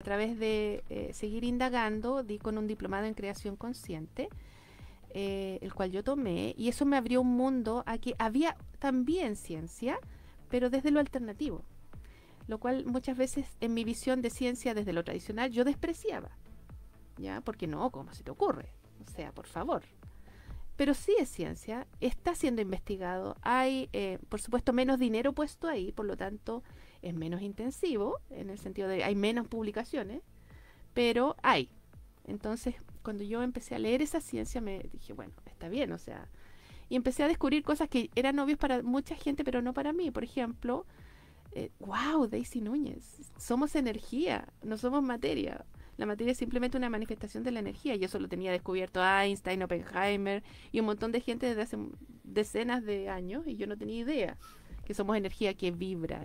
a través de eh, seguir indagando, di con un diplomado en creación consciente, eh, el cual yo tomé, y eso me abrió un mundo a que había también ciencia, pero desde lo alternativo, lo cual muchas veces en mi visión de ciencia desde lo tradicional yo despreciaba, ¿ya? Porque no, ¿cómo se te ocurre? O sea, por favor. Pero sí es ciencia, está siendo investigado, hay, eh, por supuesto, menos dinero puesto ahí, por lo tanto, es menos intensivo, en el sentido de hay menos publicaciones, pero hay. Entonces, cuando yo empecé a leer esa ciencia, me dije, bueno, está bien, o sea, y empecé a descubrir cosas que eran obvias para mucha gente, pero no para mí. Por ejemplo, eh, wow, Daisy Núñez, somos energía, no somos materia. La materia es simplemente una manifestación de la energía y eso lo tenía descubierto Einstein, Oppenheimer y un montón de gente desde hace decenas de años y yo no tenía idea que somos energía que vibra.